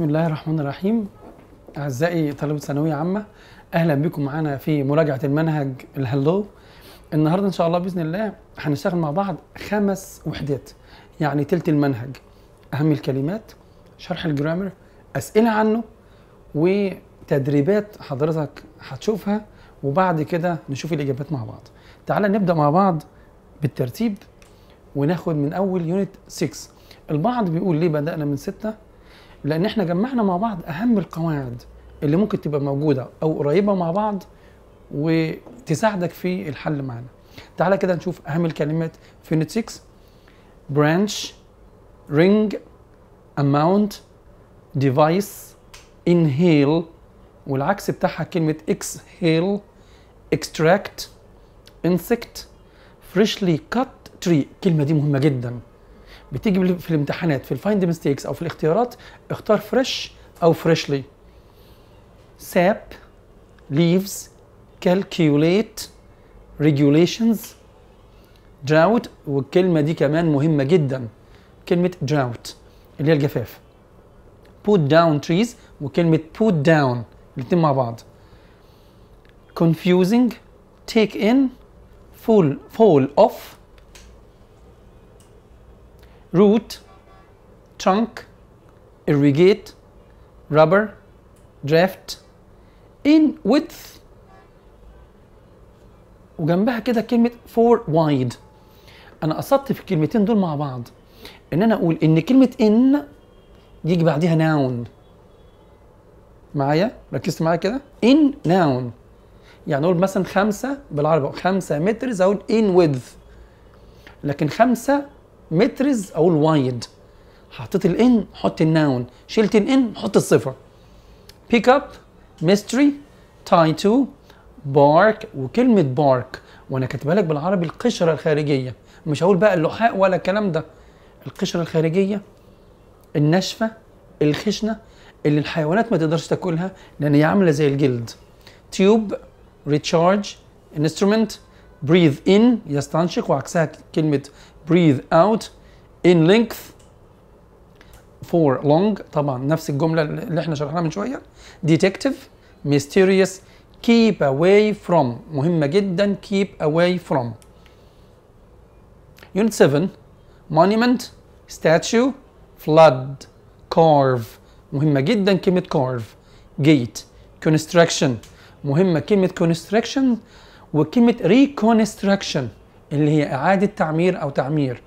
بسم الله الرحمن الرحيم. أعزائي طلبة ثانوية عامة أهلا بكم معانا في مراجعة المنهج ال Hello. النهاردة إن شاء الله بإذن الله هنشتغل مع بعض خمس وحدات يعني تلت المنهج. أهم الكلمات شرح ال grammar أسئلة عنه وتدريبات حضرتك هتشوفها وبعد كده نشوف الإجابات مع بعض. تعالى نبدأ مع بعض بالترتيب وناخد من أول unit 6 البعض بيقول ليه بدأنا من 6 لأن إحنا جمعنا مع بعض أهم القواعد اللي ممكن تبقى موجودة أو قريبة مع بعض وتساعدك في الحل معانا. تعالى كده نشوف أهم الكلمات. في يونت 6 branch ring amount device inhale والعكس بتاعها كلمة exhale extract insect freshly cut tree. الكلمة دي مهمة جدا. بتيجي في الامتحانات في ال find mistakes أو في الاختيارات اختار fresh أو freshly sap leaves calculate regulations. Drought والكلمة دي كمان مهمة جدا. كلمة drought اللي هي الجفاف. Cut down trees وكلمة cut down الاتنين مع بعض. Confusing take in fall fall off. Root, trunk, irrigate, rubber, draft, in width. وجنبها كده كلمة for wide. أنا قصدت في الكلمتين دول مع بعض. إن أنا أقول إن كلمة in يجي بعديها noun. معايا؟ ركزت معايا كده؟ in noun. يعني أقول مثلا خمسة بالعربي خمسة متر أقول in width. لكن خمسة metres أو ال wide حطيت ال in حط ال noun شلت ال in حط الصفه pick up mystery tie to bark وكلمة bark وأنا كاتبها لك بالعربي القشرة الخارجية. مش هقول بقى اللحاء ولا الكلام ده. القشرة الخارجية الناشفه الخشنة اللي الحيوانات ما تقدرش تاكلها لأن هي عاملة زي الجلد. tube recharge instrument breathe in يستنشق وعكسها كلمة breathe out in length for long طبعا نفس الجملة اللي احنا شرحناها من شوية detective mysterious keep away from مهمة جدا keep away from unit 7 monument statue flood carve مهمة جدا كلمة carve gate construction مهمة كلمة construction وكلمة ريكونستراكشن اللي هي إعادة تعمير أو تعمير.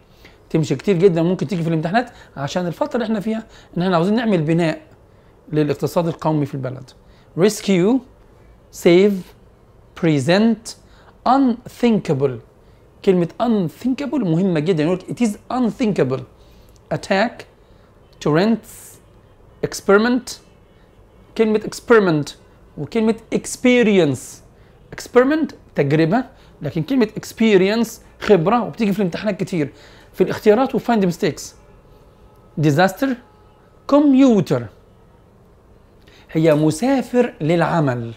تمشي كتير جدا ممكن تيجي في الامتحانات عشان الفترة اللي إحنا فيها إن إحنا عاوزين نعمل بناء للاقتصاد القومي في البلد. rescue save present unthinkable. كلمة unthinkable مهمة جدا. يقول it is unthinkable. Attack torrents experiment. كلمة experiment وكلمة experience. Experiment تجربة. لكن كلمة experience خبرة وبتيجي في الامتحانات كتير. في الاختيارات و find mistakes disaster commuter هي مسافر للعمل.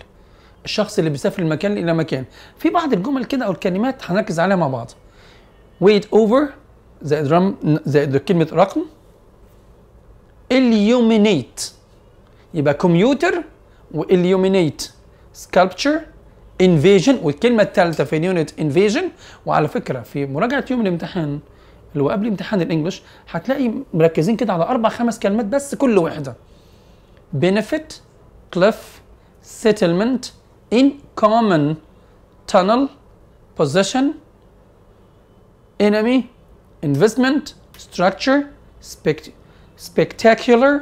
الشخص اللي بيسافر من مكان إلى مكان. في بعض الجمل كده أو الكلمات هنركز عليها مع بعض. ويت اوفر زائد رم زائد كلمة رقم. Illuminate. يبقى كمبيوتر واليومينيت سكالبتشر انفيجن والكلمة الثالثه في يونت انفيجن وعلى فكرة في مراجعة يوم الامتحان اللي هو قبل امتحان الإنجليش هتلاقي مركزين كده على أربع خمس كلمات بس كل واحدة. Benefit cliff settlement in common tunnel possession enemy investment structure spect spectacular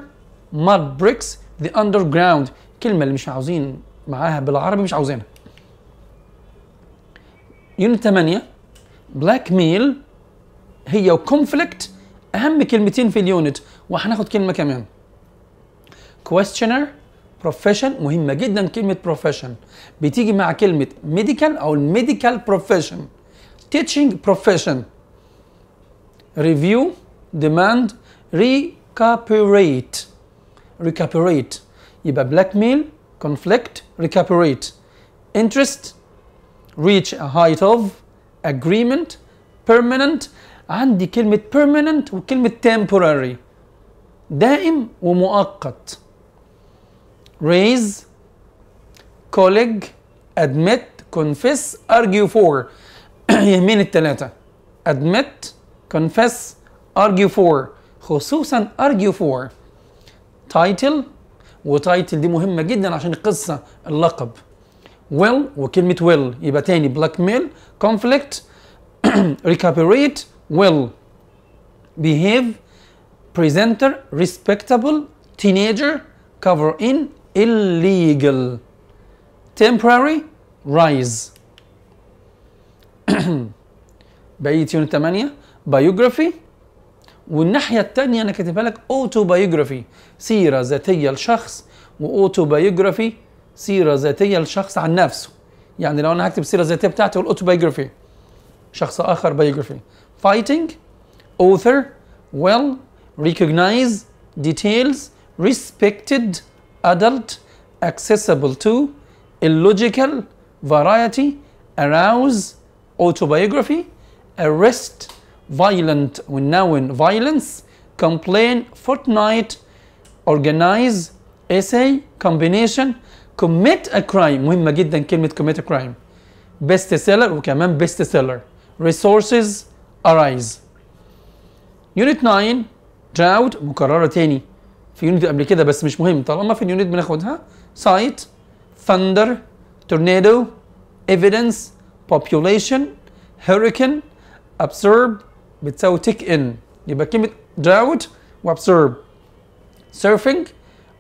mud bricks the underground. كلمة اللي مش عاوزين معاها بالعربي مش عاوزينها. unit 8 blackmail هي و conflict اهم كلمتين في ال unit وهناخد كلمه كمان questionnaire profession مهمه جدا كلمه profession بتيجي مع كلمه medical أو ال medical profession teaching profession review demand recuperate recuperate يبقى blackmail conflict recuperate interest reach a height of agreement permanent عندي كلمة permanent وكلمة temporary دائم ومؤقت raise colleague admit confess argue for يهمين التلاتة admit confess argue for خصوصا argue for title وتايتل دي مهمة جدا عشان القصة اللقب will وكلمة will يبقى تاني blackmail conflict recuperate will behave presenter respectable teenager cover in illegal temporary rise بقية يونت 8 biography والناحية التانية أنا كاتبها لك autobiography سيرة ذاتية لشخص و autobiography سيرة ذاتية لشخص عن نفسه يعني لو أنا هكتب سيرة ذاتية بتاعتي وال autobiography شخص آخر biography fighting author well recognize details respected adult accessible to illogical variety arouse autobiography arrest violent والnoun violence complain fortnight organize essay combination commit a crime مهمة جدا كلمة commit a crime best seller وكمان best seller resources arise يونت 9 drought مكررة تاني في يونت قبل كده بس مش مهم طالما في اليونت بناخدها site thunder tornado evidence population hurricane absorb بتساوي tick in يبقى كلمة drought وabsorb surfing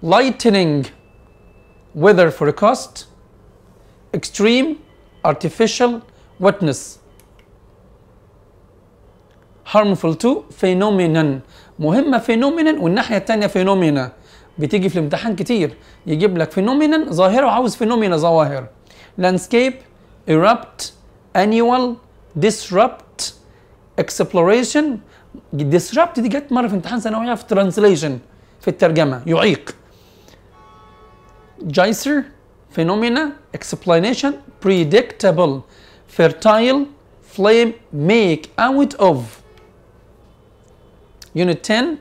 lightning Weather forecast extreme artificial wetness harmful to phenomenon مهمة phenomenon والناحية التانية phenomena بتيجي في الامتحان كتير يجيب لك phenomenon ظاهرة وعاوز phenomena ظواهر landscape erupt annual disrupt exploration disrupt دي جت مرة في امتحان ثانوية في translation في الترجمة يعيق geyser phenomena explanation predictable fertile flame make out of unit 10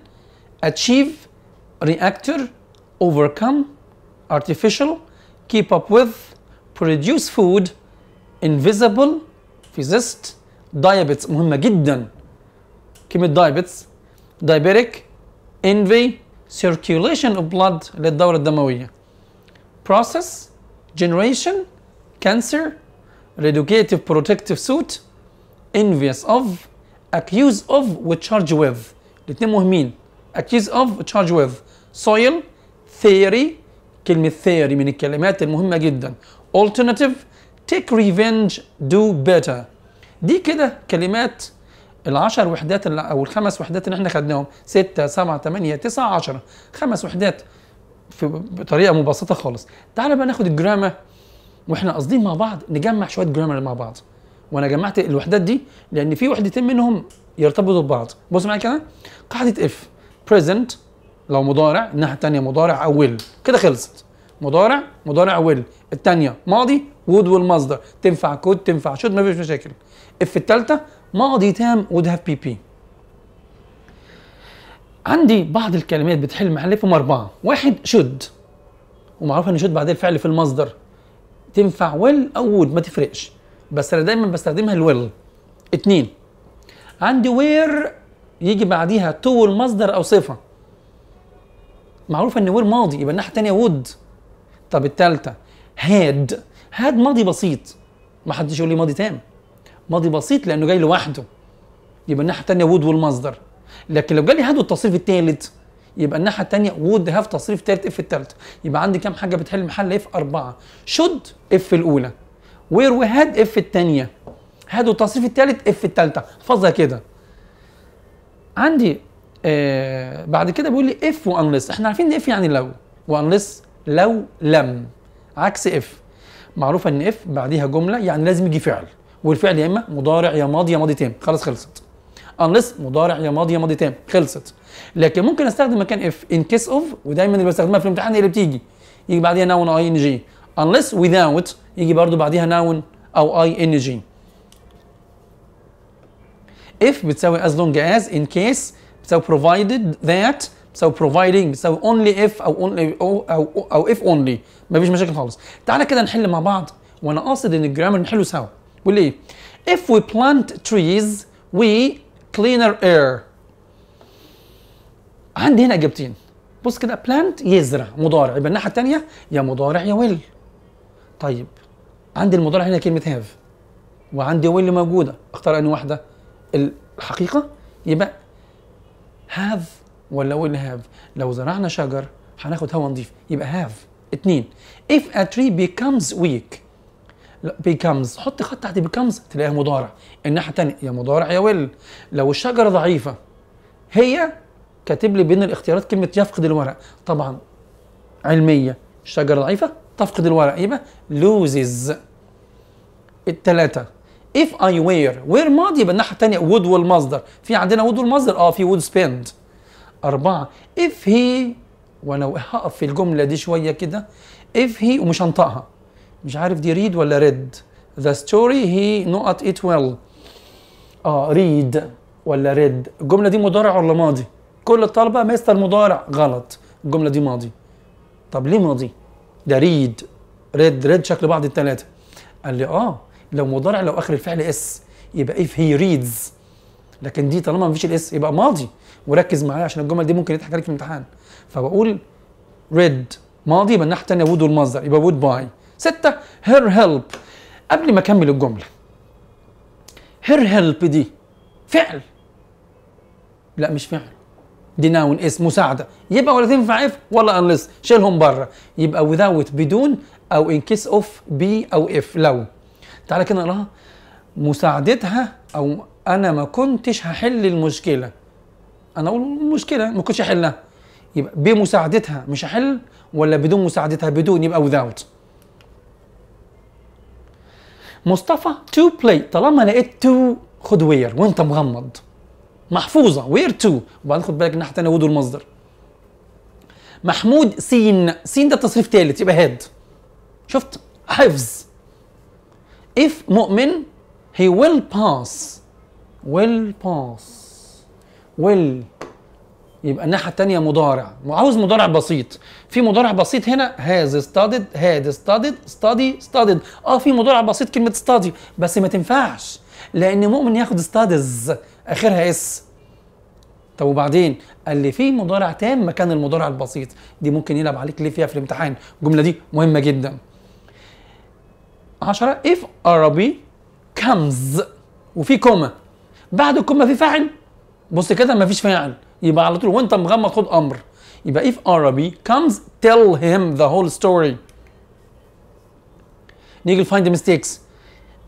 achieve reactor overcome artificial keep up with produce food invisible physicist diabetes مهمة جدا كلمة diabetes diabetic envy circulation of blood للدورة الدموية process generation cancer reducative protective suit envious of accuse of وcharge with الاثنين مهمين accuse of charge with soil theory كلمة theory من الكلمات المهمة جدا alternative take revenge do better دي كده كلمات العشر وحدات أو الخمس وحدات اللي إحنا خدناهم 6 7 8 9 10 خمس وحدات بطريقة مبسطة خالص. تعال بقى ناخد الجرامر وإحنا قاصدين مع بعض نجمع شوية grammar مع بعض. وأنا جمعت الوحدات دي لأن في وحدتين منهم يرتبطوا ببعض. بص معايا كده. قاعدة if present لو مضارع الناحية الثانية مضارع أو will. كده خلصت. مضارع مضارع will الثانية ماضي would والمصدر تنفع could تنفع should ما فيش مشاكل. if الثالثه ماضي تام would have p.p. عندي بعض الكلمات بتحل محل فيهم أربعة. واحد should ومعروف ان should بعدين الفعل في المصدر. تنفع will أو would ما تفرقش. بس أنا دايما بستخدمها ال will اتنين. عندي were يجي بعديها to المصدر أو صفة. معروف إن were ماضي يبقى الناحية الثانية would طب الثالثه had. had ماضي بسيط. ما حدش يقول لي ماضي تام. ماضي بسيط لأنه جاي لوحده. يبقى الناحية الثانية would والمصدر. لكن لو جالي had والتصريف الثالث يبقى الناحية الثانية would have تصريف ثالث if الثالث يبقى عندي كام حاجة بتحل محل if أربعة. should if الأولى. were و had if الثانية had والتصريف الثالث if الثالثه احفظها كده. عندي آه بعد كده بيقول لي if و unless إحنا عارفين إن if يعني لو. و unless لو لم. عكس if معروفة إن if بعديها جملة يعني لازم يجي فعل. والفعل يا إما مضارع يا ماضي يا ماضي تام خلاص خلصت. Unless مضارع يا ماضي يا ماضي تام خلصت. لكن ممكن أستخدم مكان if in case of ودايما اللي بستخدمها في الامتحان هي اللي بتيجي. يجي بعديها noun ing unless without يجي برضو بعديها noun أو ing if بتساوي as long as in case بتساوي provided that بتساوي providing بتساوي only if أو only أو أو, أو if only. مفيش مشاكل خالص. تعالى كده نحل مع بعض وأنا قاصد إن ال grammar نحله سوا. بيقول إيه if we plant trees we cleaner air. عندي هنا إجابتين. بص كده plant يزرع مضارع. يبقى الناحية الثانية يا مضارع يا will. طيب عندي المضارع هنا كلمة have وعندي will موجودة. أختار أنهي واحدة؟ الحقيقة يبقى have ولا will have لو زرعنا شجر هناخد هواء نظيف يبقى have اتنين if a tree becomes weak becomes. حط خط تحت becomes تلاقيها مضارع. الناحية الثانية يا مضارع يا ويل لو الشجرة ضعيفة هي كاتب لي بين الاختيارات كلمة يفقد الورق. طبعا علمية. الشجرة ضعيفة تفقد الورق. يبقى loses. الثلاثه if I wear wear ماضي. يبقى الناحية الثانية would والمصدر في عندنا would والمصدر آه في would spend. أربعة if he وأنا هقف في الجملة دي شوية كده if he ومش هنطقها. مش عارف دي read ولا read. The story he not it well. آه read ولا read. الجملة دي مضارع ولا ماضي؟ كل الطلبة مستر مضارع. غلط. الجملة دي ماضي. طب ليه ماضي؟ ده read. read read شكل بعض الثلاثة قال لي آه لو مضارع لو آخر الفعل اس يبقى if he reads. لكن دي طالما مفيش ال s يبقى ماضي. وركز معايا عشان الجمل دي ممكن يضحك عليك في الامتحان. فبقول read. ماضي يبقى الناحية الثانية would والمصدر يبقى would buy ستة her help. قبل ما أكمل الجملة. her help دي فعل. لا مش فعل. دي noun اسم مساعدة. يبقى ولا تنفع if ولا unless. شيلهم بره يبقى without بدون أو in case of be أو if لو. تعالى كده نقراها. مساعدتها أو أنا ما كنتش هحل المشكلة. أنا أقول المشكلة ما كنتش احلها يبقى بمساعدتها مش هحل ولا بدون مساعدتها بدون يبقى without. مصطفى to play طالما لقيت to خد were وانت مغمض. محفوظة were to وبعدين خد بالك الناحية الثانية would المصدر. محمود سين. سين ده تصريف ثالث يبقى هاد شفت؟ حفظ. If مؤمن he will pass. Will pass. Will يبقى الناحية الثانية مضارع. وعاوز مضارع بسيط. في مضارع بسيط هنا؟ has studied had studied study studied. آه في مضارع بسيط كلمة study. بس ما تنفعش لأن مؤمن ياخد studies آخرها اس. طب وبعدين؟ قال لي في مضارع تام مكان المضارع البسيط. دي ممكن يلعب عليك ليه فيها في الامتحان. الجملة دي مهمة جدا. 10 if Arabic comes. وفي comma. بعد ال comma في فاعل. بص كده مفيش فاعل. يبقى على طول وانت مغمض خد أمر يبقى if Arabic comes tell him the whole story نيجي the mistakes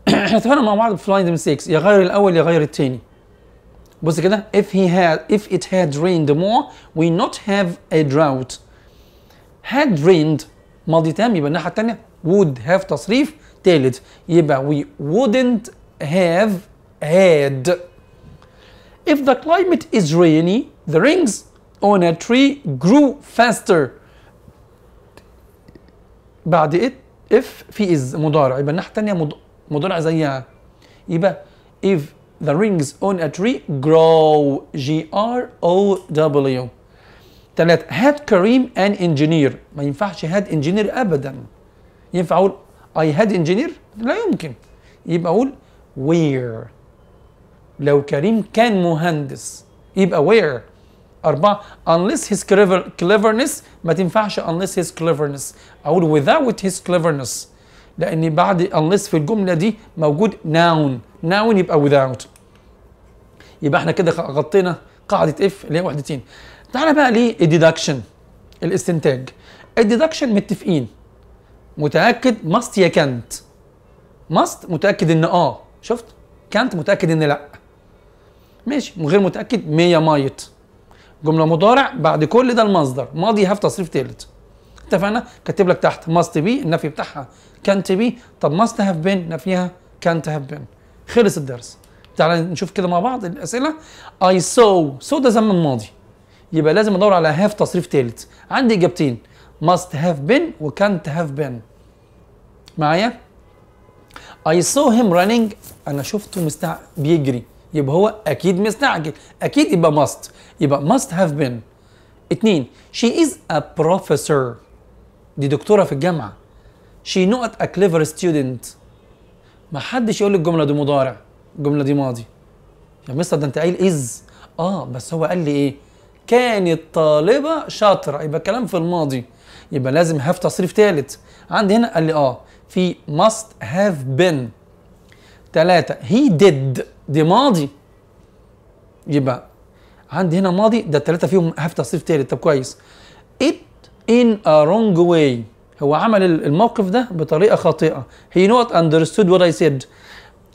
إحنا اتفقنا مع بعض في the mistakes يا غير الأول يا غير التاني بص كده if he had if it had rained more we not have a drought had rained ماضي تام يبقى الناحيه الثانية would have تصريف ثالث يبقى we wouldn't have had if the climate is rainy the rings on a tree grew faster. بعد it if في is مضارع. يبقى الناحية الثانية مض... مضارع زيها. يبقى if the rings on a tree grow. G R O W. ثلاثة had كريم an engineer. ما ينفعش had engineer أبدا. ينفع أقول I had engineer لا يمكن. يبقى أقول where. لو كريم كان مهندس. يبقى where أربعة. Unless his clever cleverness ما تنفعش unless his cleverness. أقول without his cleverness. لأن بعد unless في الجملة دي موجود noun. Noun يبقى without. يبقى إحنا كده غطينا قاعدة if اللي هي وحدتين تعالى بقى ليه ال deduction الاستنتاج. ال deduction متفقين. متأكد ماست يا كانت ماست متأكد إن آه. شفت؟ كانت متأكد إن لأ. ماشي. من غير متأكد مية might جملة مضارع بعد كل ده المصدر. ماضي have تصريف ثالث اتفقنا؟ كاتب لك تحت must be النفي بتاعها كانت بي طب must have been نفيها كانت هاف بين خلص الدرس. تعالى نشوف كده مع بعض الأسئلة. I saw. Saw ده زمن ماضي. يبقى لازم أدور على have تصريف ثالث عندي إجابتين. must have been و can't have been. معايا؟ I saw him running. أنا شفته مستع بيجري. يبقى هو أكيد مستعجل. أكيد يبقى must. يبقى must have been. اتنين she is a professor. دي دكتورة في الجامعة. She not a clever student. ما حدش يقول لي الجملة دي مضارع. الجملة دي ماضي. يا مستر ده انت قايل از آه بس هو قال لي إيه؟ كانت طالبة شاطرة. يبقى كلام في الماضي. يبقى لازم have تصريف ثالث عندي هنا قال لي آه في must have been. ثلاثة he did. دي ماضي. يبقى عندي هنا ماضي ده الثلاثة فيهم هاف تصريف ثالث طب كويس. It in a wrong way. هو عمل الموقف ده بطريقة خاطئة. He not understood what I said.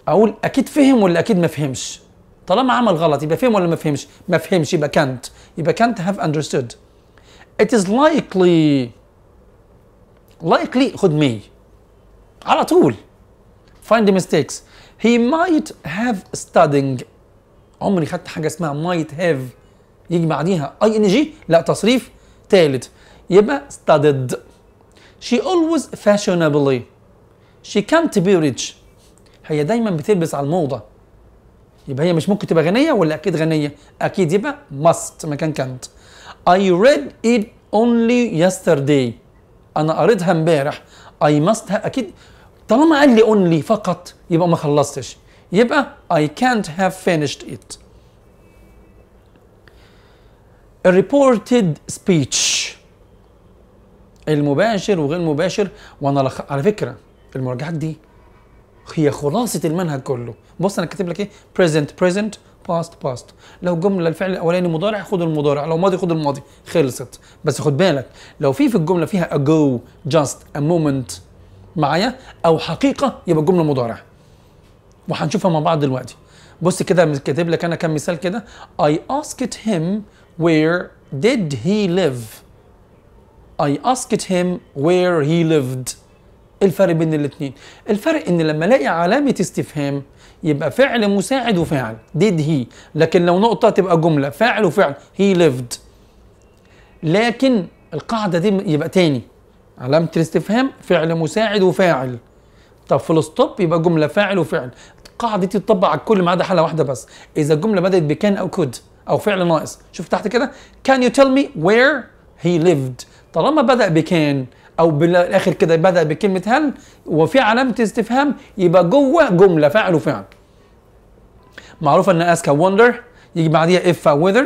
أقول أكيد فهم ولا أكيد ما فهمش؟ طالما عمل غلط يبقى فهم ولا ما فهمش؟ ما فهمش يبقى can't. يبقى can't have understood. It is likely likely خد may على طول. Find the mistakes. He might have studying. عمري خدت حاجة اسمها might have. يجي بعديها اي ان جي لا تصريف ثالث يبقى studied. She always fashionably. She can't be rich. هي دايما بتلبس على الموضة. يبقى هي مش ممكن تبقى غنية ولا أكيد غنية؟ أكيد يبقى must مكان كانت I read it only yesterday. أنا قريتها امبارح. I must have أكيد طالما قال لي only فقط يبقى ما خلصتش. يبقى I can't have finished it. A reported speech. المباشر وغير المباشر وأنا لخ... على فكرة المراجعات دي هي خلاصة المنهج كله. بص أنا كاتب لك إيه؟ present present past past. لو جملة الفعل الأولاني مضارع خد المضارع. لو ماضي خد الماضي. خلصت. بس خد بالك لو في في الجملة فيها ago just a moment معايا أو حقيقة يبقى الجمله مضارع وهنشوفها مع بعض دلوقتي. بص كده كاتب لك أنا كام مثال كده. I asked him where did he live. I asked him where he lived. الفرق بين الاثنين الفرق إن لما ألاقي علامة استفهام يبقى فعل مساعد وفاعل. Did he. لكن لو نقطة تبقى جملة. فاعل وفعل he lived. لكن القاعدة دي يبقى تاني. علامه الاستفهام؟ فعل مساعد وفاعل. طب full stop يبقى جملة فاعل وفعل القاعده دي تطبق على الكل ما عدا حالة واحدة بس. إذا الجمله بدأت ب can أو could أو فعل ناقص. شوف تحت كده. Can you tell me where he lived طالما بدأ بكان أو بالآخر كده بدأ بكلمة هل وفي علامة استفهام يبقى جوه جملة فعل وفعل معروف إن اسكا wonder يجي بعديها أو whether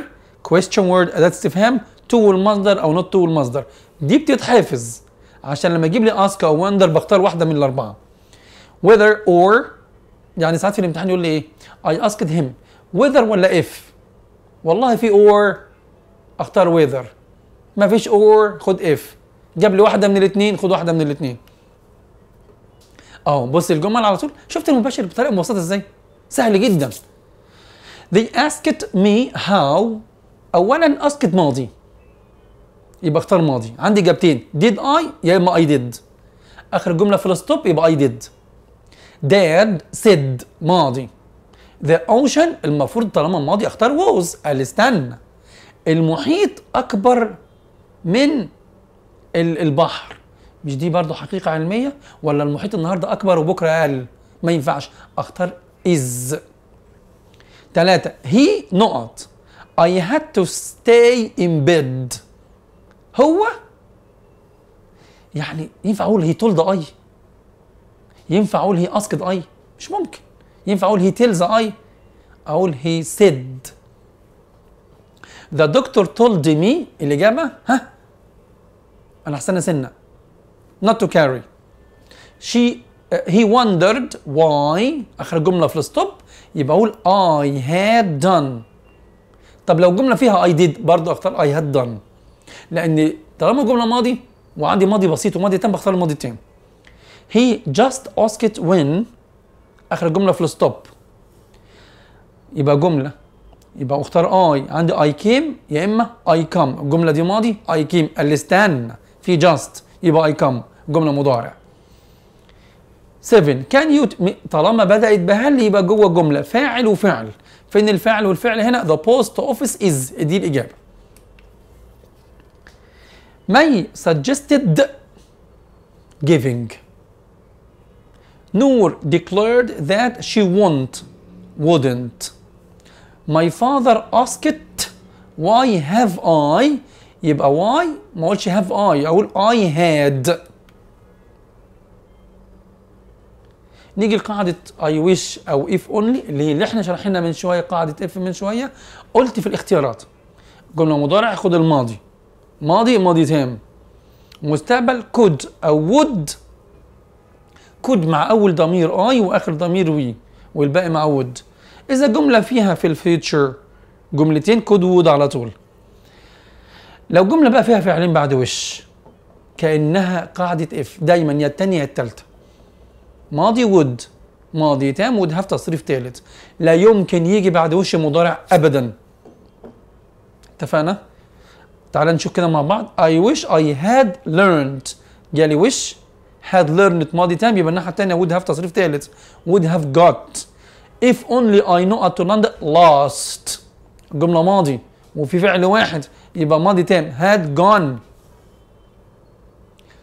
question word اداه استفهام. To المصدر أو not to المصدر دي بتتحفظ عشان لما يجيب لي اسك أو wonder بختار واحدة من الأربعة. Whether or يعني ساعات في الامتحان يقول لي إيه؟ I asked him whether ولا if والله في or أختار whether. ما فيش or خد if. جاب لي واحدة من الاثنين خد واحدة من الاثنين أهو بص الجمل على طول. شفت المباشر بطريقة مبسطة إزاي؟ سهل جدا. They asked me how اولا asked ماضي. يبقى اختار ماضي. عندي إجابتين. did I يا إما I did. آخر الجمله في الستوب يبقى I did. Dad said ماضي. The ocean المفروض طالما ماضي أختار was قال استنى. المحيط أكبر من البحر. مش دي برضو حقيقة علمية؟ ولا المحيط النهاردة أكبر وبكرة أقل؟ ما ينفعش. أختار is. ثلاثة he نقط I had to stay in bed. هو؟ يعني ينفع أقول he told I ينفع أقول he asked I مش ممكن. ينفع أقول he tells I أقول he said. The doctor told me الإجابة ها؟ أنا هستنى سنة. Not to carry. She uh, he wondered why. آخر جملة في الستوب يبقى أقول I had done. طب لو جملة فيها I did برضه أختار I had done. لأن طالما جملة ماضي وعندي ماضي بسيط وماضي تام بختار الماضي التام. He just asked when آخر جملة full stop يبقى جملة. يبقى اختار I. عندي I came يا إما I come. الجمله دي ماضي قال لي استنى. في just يبقى I come جملة مضارع. 7 can you طالما بدأت بهل يبقى جوه جملة. فاعل وفعل فين الفاعل والفعل هنا؟ the post office is دي الإجابة. May suggested giving. Noor declared that she won't wouldn't. My father asked why have I? يبقى why ما اقولش have I أقول I had نيجي لقاعدة I wish أو if only اللي هي اللي إحنا شرحناها من شوية قاعدة if من شوية قلت في الاختيارات. جملة مضارع خد الماضي. ماضي ماضي تام. مستقبل could أو would could مع أول ضمير I وآخر ضمير we والباقي مع would إذا جملة فيها في ال future جملتين could would على طول. لو جملة بقى فيها فعلين بعد wish؟ كأنها قاعدة if دايما يا الثانية يا الثالثه ماضي would ماضي تام would have تصريف ثالث لا يمكن يجي بعد wish مضارع ابدا. اتفقنا؟ تعال نشوف كده مع بعض I wish I had learned جالي wish had learned ماضي تام يبقى الناحيه الثانيه would have تصريف ثالث would have got if only I know how to land lost جمله ماضي وفي فعل واحد يبقى ماضي تام had gone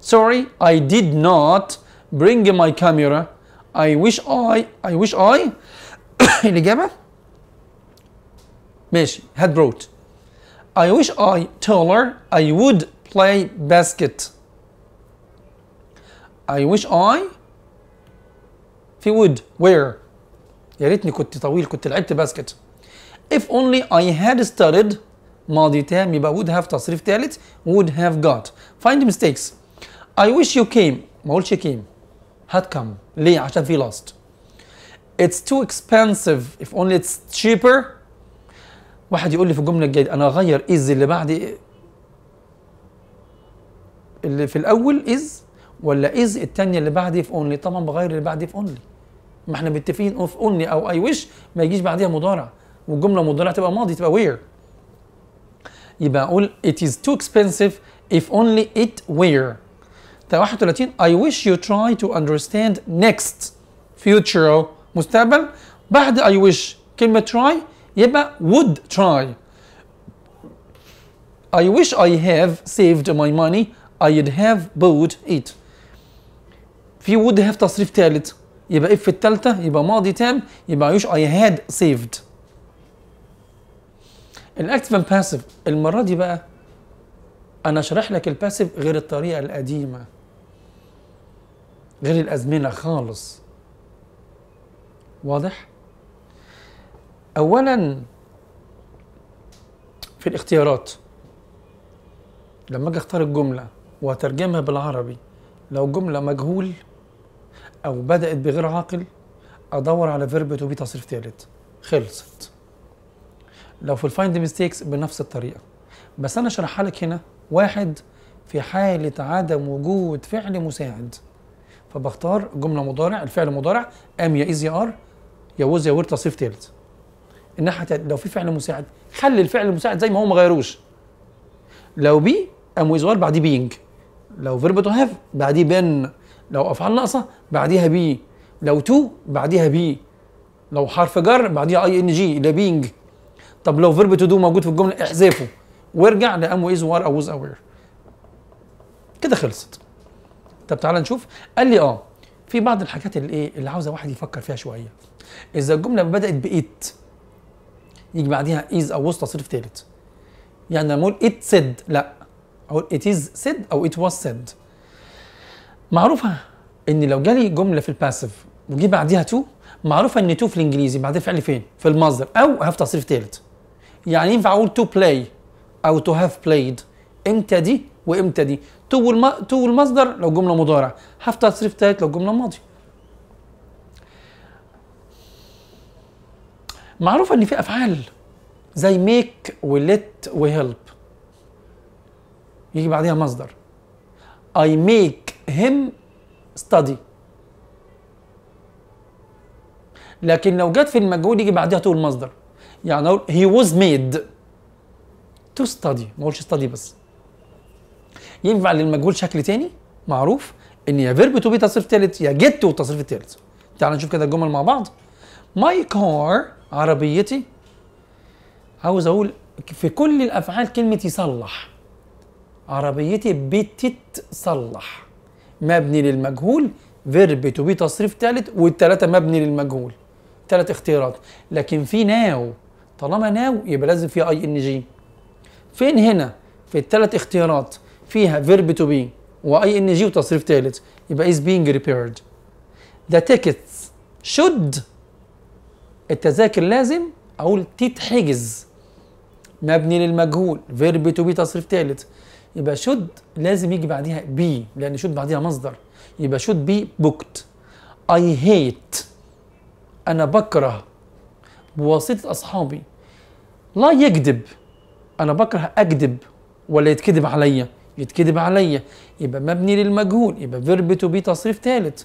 sorry I did not bring my camera I wish I I wish I الإجابة ماشي had brought I wish I told her I would play basket I wish I في would where يا ريتني كنت طويل كنت لعبت باسكت if only I had studied ماضي تام يبقى would have تصريف ثالث would have got find mistakes I wish you came ما اقولش came had come ليه عشان في lost it's too expensive if only it's cheaper واحد يقول لي في الجملة الجاية أنا أغير is اللي بعد اللي في الأول is ولا is الثانية اللي بعد if only طبعا بغير اللي بعد if only. ما إحنا متفقين if only أو I wish ما يجيش بعديها مضارع. والجملة مضارع تبقى ماضي تبقى where. يبقى أقول it is too expensive if only it were. 31 I wish you try to understand next future مستقبل. بعد I wish كلمة try يبقى would try. I wish I have saved my money. I'd have bought it. في would have تصريف ثالث يبقى if الثالثة يبقى ماضي تام يبقى I wish I had saved. ال active passive. المرة دي بقى أنا أشرح لك ال passive غير الطريقة القديمة. غير الأزمنة خالص. واضح؟ اولا في الاختيارات. لما أجي أختار الجملة وأترجمها بالعربي لو جملة مجهول أو بدأت بغير عاقل أدور على verb to be تصريف ثالث. خلصت. لو في ال find mistakes بنفس الطريقة. بس أنا أشرحها لك هنا. واحد في حالة عدم وجود فعل مساعد. فبختار جملة مضارع. الفعل مضارع am يا is يا are يا was يا were تصريف ثالث. الناحيه التانية لو في فعل مساعد خلي الفعل المساعد زي ما هو ما غيروش. لو be am و is و are بعديه being لو verb to have بعديه been لو أفعال ناقصة بعديها be لو to بعديها be لو حرف جر بعديها ing ده being طب لو verb to do موجود في الجملة احذفه وارجع لام ويز وار أو وز اوير كده خلصت. طب تعالى نشوف. قال لي آه في بعض الحاجات اللي إيه اللي عاوزة واحد يفكر فيها شوية. إذا الجملة بدأت ب it يجي بعديها is أو was تصريف ثالث. يعني لما أقول it said لا. أقول it is said أو it was said معروفة إن لو جالي جملة في ال passive وجي بعديها to معروفة إن to في الإنجليزي بعدها فعل فين؟ في المصدر. أو have تصريف ثالث. يعني ينفع أقول to play أو to have played إمتى دي وإمتى دي؟ to والم... to والمصدر لو جملة مضارع. have تصريف ثالث لو جملة ماضي معروف إن في أفعال زي make و let و help يجي بعديها مصدر. I make him study. لكن لو جت في المجهول يجي بعدها to المصدر يعني أقول he was made to study. ما أقولش study بس. ينفع للمجهول شكل تاني؟ معروف. إن يا verb to be تصريف ثالث يا get to التصريف الثالث تعال نشوف كده الجمل مع بعض. My car عربيتي. عاوز أقول في كل الأفعال كلمة يصلح. عربيتي بتتصلح. مبني للمجهول verb to be تصريف ثالث والثلاثة مبني للمجهول. ثلاث اختيارات. لكن في now طالما now يبقى لازم في ing فين هنا؟ في الثلاث اختيارات. فيها verb to be واي ان جي وتصريف ثالث. يبقى is being repaired. The tickets should التذاكر لازم أقول تتحجز. مبني للمجهول. verb to be تصريف ثالث يبقى should لازم يجي بعديها be لأن should بعديها مصدر. يبقى should be booked. I hate. أنا بكره. بواسطة أصحابي. لا يكذب. أنا بكره أكذب. ولا يتكذب عليا. يتكذب عليا. يبقى مبني للمجهول. يبقى verb to be تصريف ثالث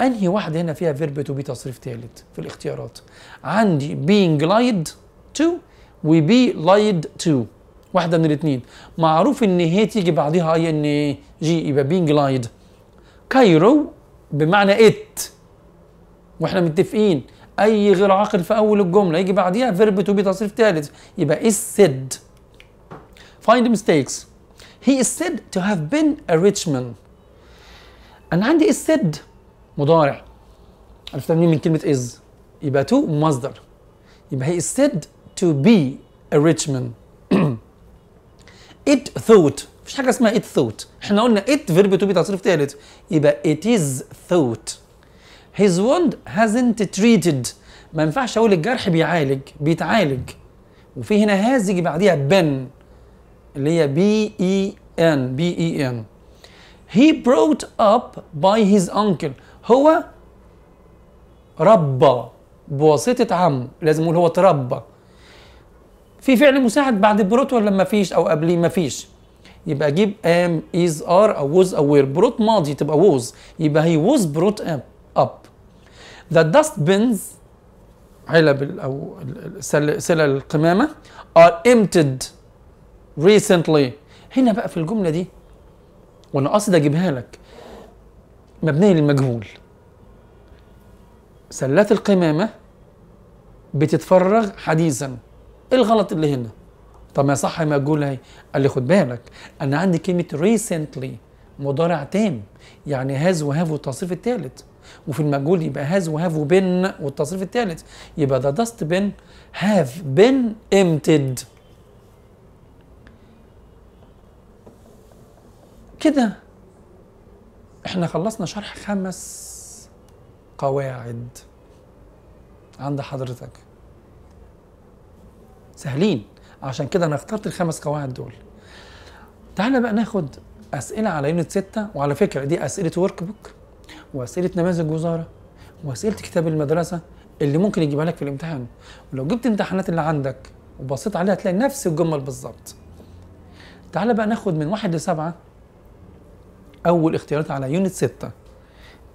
أنهي واحدة هنا فيها verb to be تصريف ثالث في الاختيارات؟ عندي being lied to و be lied to. واحدة من الاثنين. معروف إن هي تيجي بعدها ing يبقى being lied. كايرو بمعنى it وإحنا متفقين. أي غير عاقل في أول الجملة يجي بعديها verb to be تصريف ثالث يبقى is said. Find mistakes. He is said to have been a rich man. أنا عندي is said مضارع. عرفت منين؟ من كلمة is. يبقى to مصدر. يبقى is said to be a rich man. it thought. مفيش حاجة اسمها it thought. إحنا قلنا it verb to be تصريف ثالث يبقى it is thought. His wound hasn't treated. ما ينفعش أقول الجرح بيعالج بيتعالج. وفي هنا has يجي بعديها been اللي هي b e e n b e e n he brought up by his uncle. هو ربى بواسطة عمه لازم نقول هو تربى. في فعل مساعد بعد brought ولا ما فيش؟ أو قبليه ما فيش. يبقى أجيب am is are أو was أو were. brought ماضي تبقى was. يبقى he was brought up up. The dustbins علب ال- أو سلة القمامة are emptied recently. هنا بقى في الجملة دي وأنا قصدي أجيبها لك. مبنية للمجهول. سلات القمامة بتتفرغ حديثا. إيه الغلط اللي هنا؟ طب ما صح ما أقول هي قال لي خد بالك أنا عندي كلمة recently مضارع تام. يعني هاز وهاف والتصريف الثالث. وفي المجهول يبقى هاز وهاف وبن والتصريف الثالث. يبقى the dustbin have been emptied. كده. إحنا خلصنا شرح خمس قواعد عند حضرتك. سهلين. عشان كده أنا اخترت الخمس قواعد دول. تعالى بقى ناخد أسئلة على unit 6 وعلى فكرة دي أسئلة workbook وأسئلة نماذج وزارة وأسئلة كتاب المدرسة اللي ممكن يجيبها لك في الامتحان. ولو جبت امتحانات اللي عندك وبصيت عليها هتلاقي نفس الجمل بالظبط. تعالى بقى ناخد من واحد لسبعة أول اختيارات على unit 6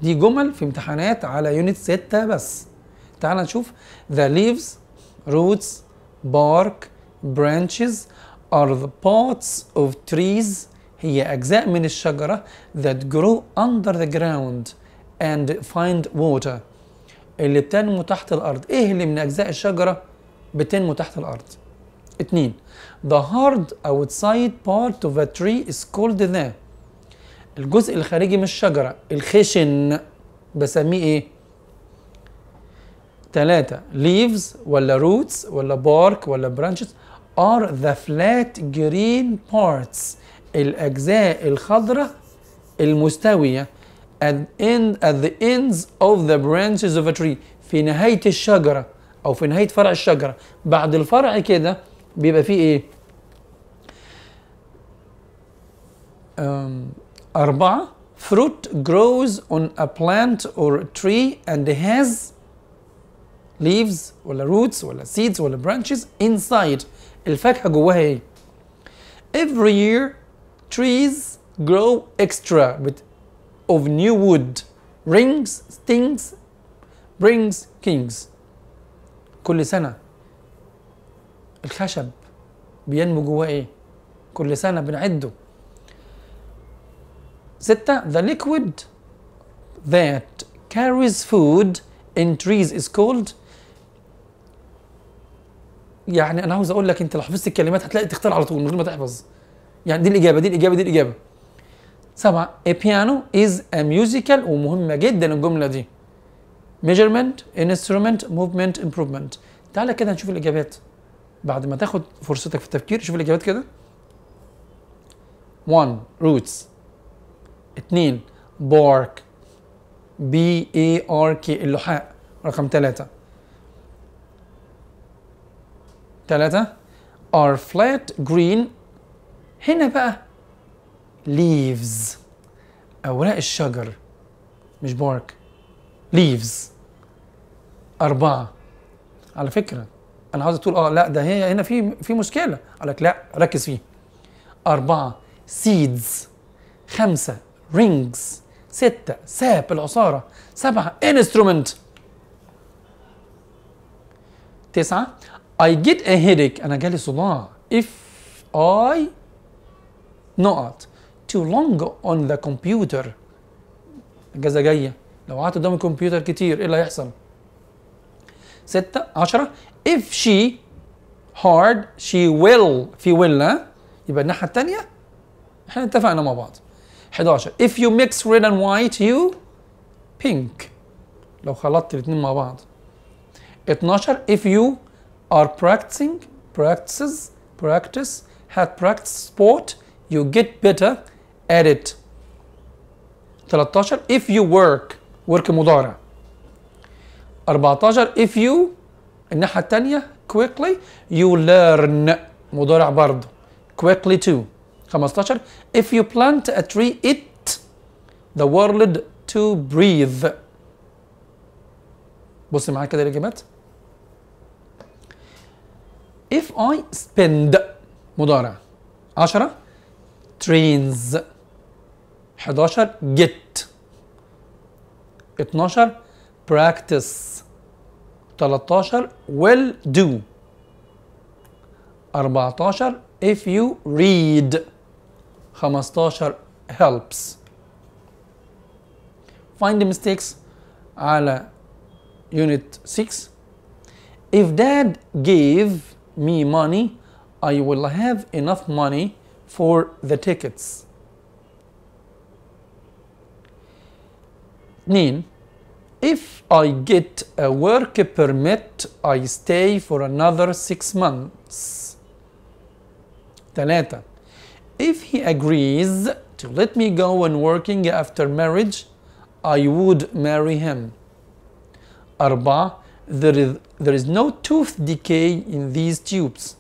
دي جمل في امتحانات على يونت 6 بس. تعال نشوف. The leaves roots bark branches are the parts of trees. هي أجزاء من الشجرة that grow under the ground and find water. اللي بتنمو تحت الأرض. إيه اللي من أجزاء الشجرة بتنمو تحت الأرض؟ اتنين. The hard outside part of a tree is called the الجزء الخارجي من الشجرة الخشن بسميه إيه؟ تلاتة leaves ولا roots ولا bark ولا branches are the flat green parts الأجزاء الخضراء المستوية at, end, at the ends of the branches of a tree في نهاية الشجرة أو في نهاية فرع الشجرة بعد الفرع كده بيبقى فيه إيه؟ أم، أربعة fruit grows on a plant or tree and has leaves ولا roots ولا seeds ولا branches inside الفاكهة جواها ايه؟ Every year trees grow extra with of new wood rings stings brings kings كل سنة الخشب بينمو جواه ايه؟ كل سنة بنعده ستة the liquid that carries food in trees is called يعني أنا عاوز أقول لك أنت لو حفظت الكلمات هتلاقي تختار على طول من غير ما تحفظ. يعني دي الإجابة دي الإجابة دي الإجابة. سبعة a piano is a musical ومهمة جدا الجملة دي. Measurement instrument movement improvement. تعالى كده نشوف الإجابات. بعد ما تاخد فرصتك في التفكير شوف الإجابات كده. 1 roots. 2 bark B A R K. اللحاء. رقم 3 3 are flat green. هنا بقى. Leaves. أوراق الشجر. مش bark leaves. أربعة. على فكرة. أنا عاوز تقول آه لا ده هي هنا في في مشكلة. قال لك لا ركز فيه. أربعة. Seeds. خمسة. Rings. ستة. ساب. العصارة. سبعة. instrument. تسعة. I get a headache. أنا جالي صداع. If I not. Too long on the computer. الجزء جاية. لو قعدت قدام الكمبيوتر كتير إيه اللي هيحصل؟ ستة. عشرة. If she hard she will. في will يبقى الناحية التانية. إحنا اتفقنا مع بعض. 11 if you mix red and white you pink لو خلطت الاتنين مع بعض 12 if you are practicing practices practice had practice sport you get better at it 13 if you work work مضارع 14 if you الناحية التانية quickly you learn مضارع برضه quickly too 15 if you plant a tree it the world to breathe بص معايا كده الإجابات if I spend مضارع 10 trains 11 get 12 practice 13 will do 14 if you read 15 helps find the mistakes على unit 6 if dad gave me money I will have enough money for the tickets 2 If I get a work permit I stay for another 6 months 3 If he agrees to let me go on working after marriage I would marry him 4 there is, there is no tooth decay in these tubes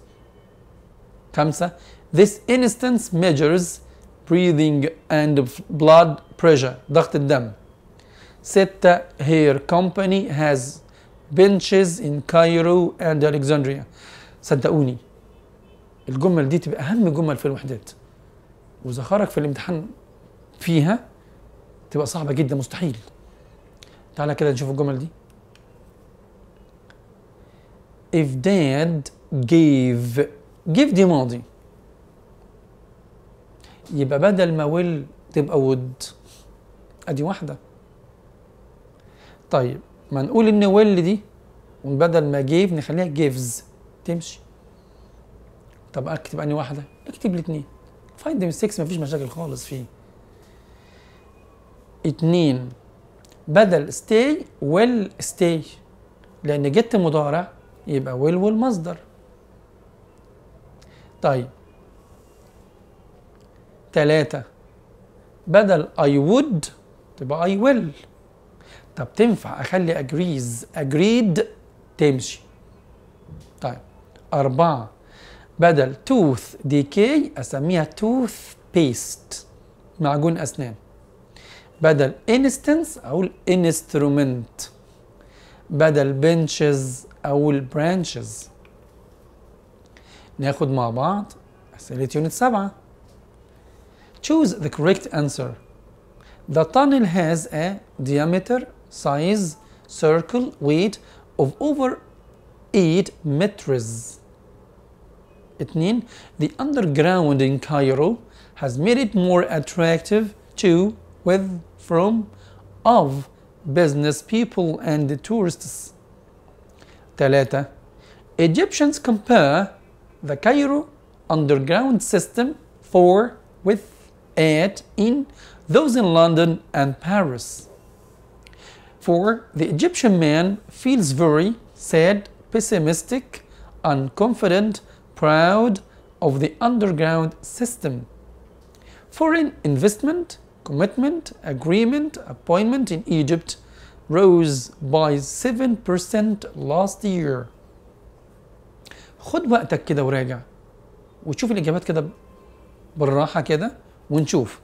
5 This instance measures breathing and blood pressure ضغط الدم ستة Her company has benches in Cairo and Alexandria صدقوني الجمل دي تبقى أهم جمل في الوحدات خرج في الامتحان فيها تبقى صعبة جدا مستحيل. تعالى كده نشوف الجمل دي. If dad gave give دي ماضي. يبقى بدل ما will تبقى would. أدي واحدة. طيب ما نقول إن will دي وبدل ما gave نخليها gives. تمشي. طب اكتب أني واحدة. اكتب الاثنين فايند mistakes مفيش مشاكل خالص فيه. اتنين بدل stay will stay لأن جت مضارع يبقى will والمصدر طيب. تلاتة بدل I would تبقى I will. طب تنفع أخلي agrees agreed تمشي. طيب. أربعة بدل tooth decay أسميها tooth paste معجون أسنان بدل instance أقول instrument بدل benches أقول branches ناخد مع بعض أسئلة يونت سبعة Choose the correct answer. The tunnel has a diameter, size, circle, weight of over 8 meters. اتنين The underground in Cairo has made it more attractive to, with, from, of business people and tourists. ثلاثة Egyptians compare the Cairo underground system for, with, at, in, those in London and Paris. For the Egyptian man feels very sad, pessimistic, unconfident, proud of the underground system. foreign investment commitment agreement appointment in Egypt rose by 7% last year خد وقتك كده وراجع وتشوف الإجابات كده بالراحة كده ونشوف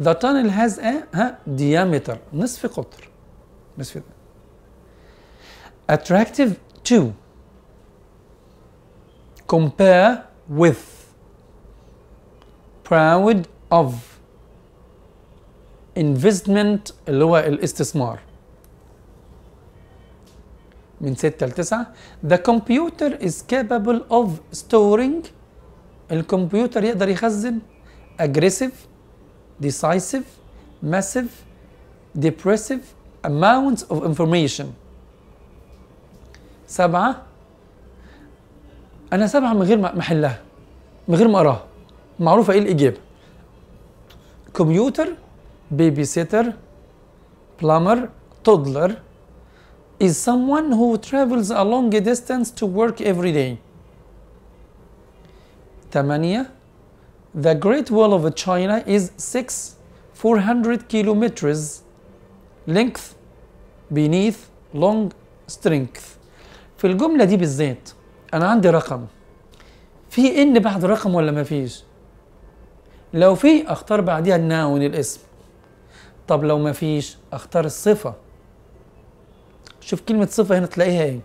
The tunnel has a ها diameter نصف قطر نصف attractive to compare with proud of investment اللي هو الاستثمار من 6 ل 9 The computer is capable of storing الكمبيوتر يقدر يخزن aggressive decisive massive depressive amounts of information سبعة أنا سبعة من غير ما أحلها من غير ما أقراها معروفة إيه الإجابة كمبيوتر بيبي سيتر plumber toddler is someone who travels a long distance to work every day. ثمانية The Great Wall of China is 6 400 kilometers length beneath long strength في الجملة دي بالذات أنا عندي رقم. في إن بعد رقم ولا ما فيش؟ لو في أختار بعديها الناون الاسم. طب لو ما فيش أختار الصفة. شوف كلمة صفة هنا تلاقيها إيه؟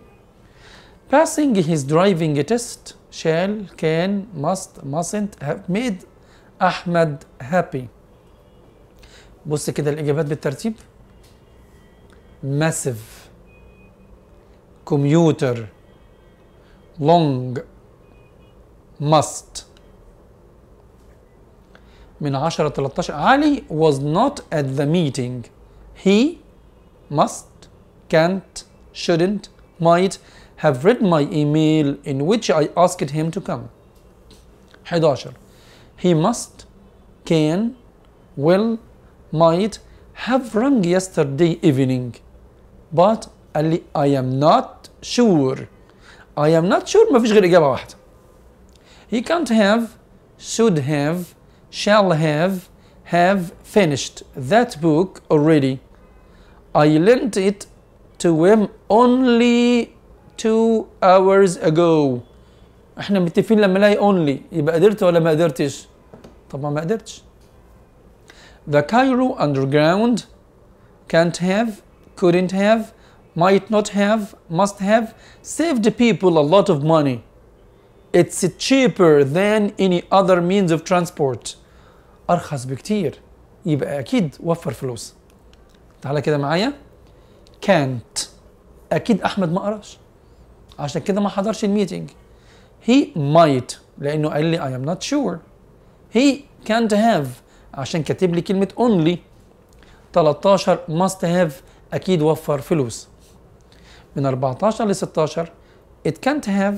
Passing his driving test shall can must mustn't have made أحمد happy. بص كده الإجابات بالترتيب. Massive. Commuter. long must من 10 13 علي was not at the meeting he must can't shouldn't might have read my email in which I asked him to come 11 he must can will might have rung yesterday evening but قال لي I am not sure I am not sure ما فيش غير إجابة واحدة he can't have should have shall have have finished that book already I lent it to him only two hours ago احنا متفقين لما الاقي only يبقى قدرت ولا ما قدرتش طبعا ما قدرتش The Cairo underground can't have couldn't have might not have must have saved people a lot of money it's cheaper than any other means of transport ارخص بكتير يبقى اكيد وفر فلوس تعالى كده معايا can't اكيد احمد ما قراش عشان كده ما حضرش الميتنج he might لانه قال لي I am not sure he can't have عشان كاتب لي كلمة only 13 must have اكيد وفر فلوس من 14 ل 16 it can't have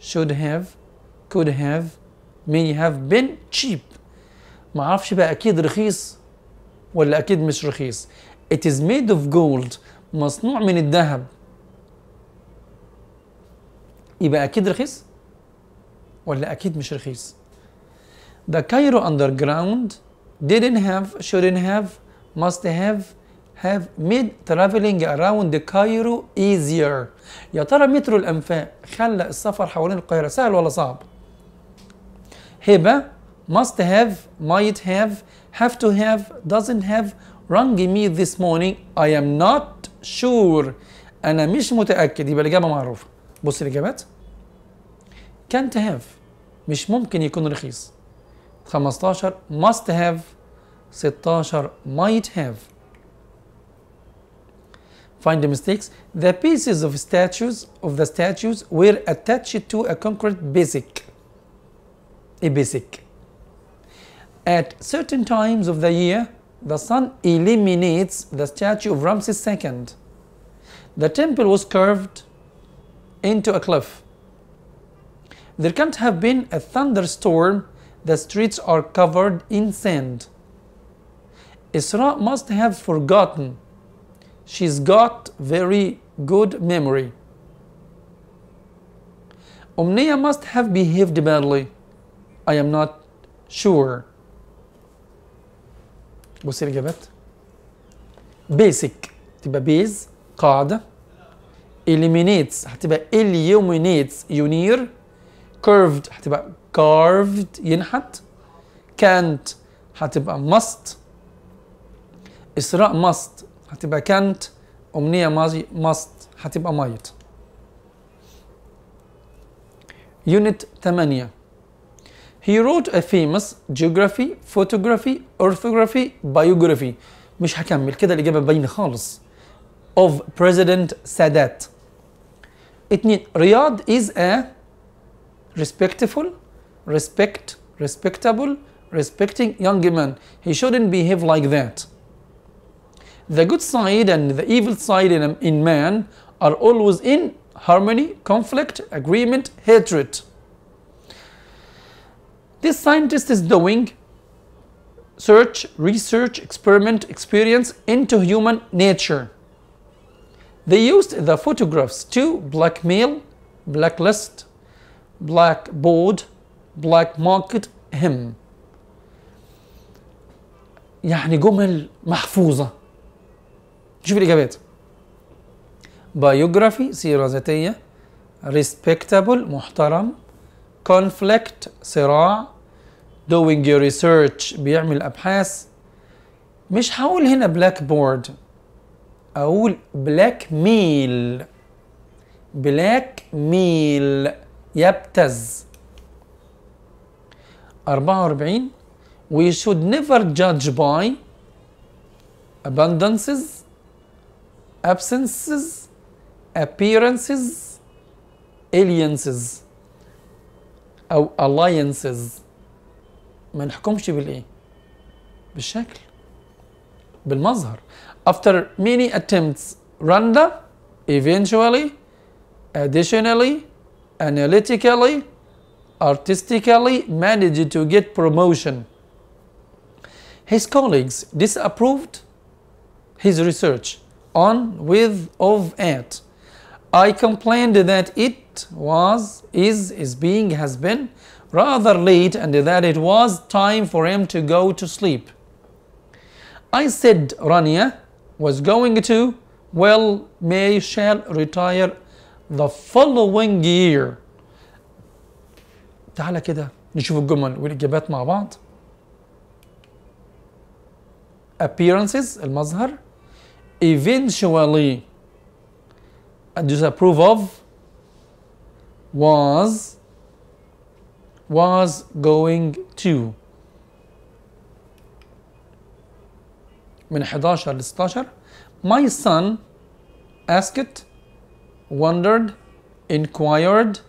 should have could have may have been cheap ما أعرفش بقى أكيد رخيص ولا أكيد مش رخيص it is made of gold مصنوع من الذهب يبقى أكيد رخيص ولا أكيد مش رخيص The Cairo underground didn't have shouldn't have must have have made traveling around Cairo easier يا ترى مترو الانفاق خلى السفر حوالين القاهره سهل ولا صعب هبه must have might have have to have doesn't have rang me this morning I am not sure أنا مش متاكد يبقى الاجابه معروفه بص الاجابات can't have مش ممكن يكون رخيص 15 must have 16 might have Find the mistakes. The pieces of statues of the statues were attached to a concrete basic. A basic. At certain times of the year, the sun illuminates the statue of Ramses II. The temple was curved into a cliff. There can't have been a thunderstorm. The streets are covered in sand. Isra must have forgotten She's got very good memory. Omnia must have behaved badly. I am not sure بصي الإجابات basic تبقى base قاعدة eliminates هتبقى illuminates ينير curved هتبقى carved ينحت can't هتبقى must إسراء must هتبقى can't أمنية ماضي must هتبقى might Unit 8 He wrote a famous geography, photography, orthography, biography مش هكمل كده الإجابة باينة خالص of President Sadat اتنين رياض is a respectful, respect, respectable, respecting young man. He shouldn't behave like that. The good side and the evil side in, in man are always in harmony, conflict, agreement, hatred. This scientist is doing search, research, experiment, experience into human nature. They used the photographs to blackmail, blacklist, blackboard, black market him. يعني جمل محفوظة. شوف الإجابات. biography سيرة ذاتية. respectable محترم. conflict صراع. doing your research بيعمل أبحاث. مش هقول هنا blackboard أقول blackmail blackmail يبتز 44 we should never judge by abundances. absences appearances alliances او alliances ما نحكمش بالايه بالشكل بالمظهر after many attempts Randa eventually additionally analytically artistically managed to get promotion his colleagues disapproved his research on with of at I complained that it was, is, is being, has been rather late and that it was time for him to go to sleep. I said Rania was going to, well, may shall retire the following year. تعالى كده نشوف الجمل والإجابات مع بعض. Appearances المظهر eventually disapprove of was was going to من 11 ل 16 my son asked wondered inquired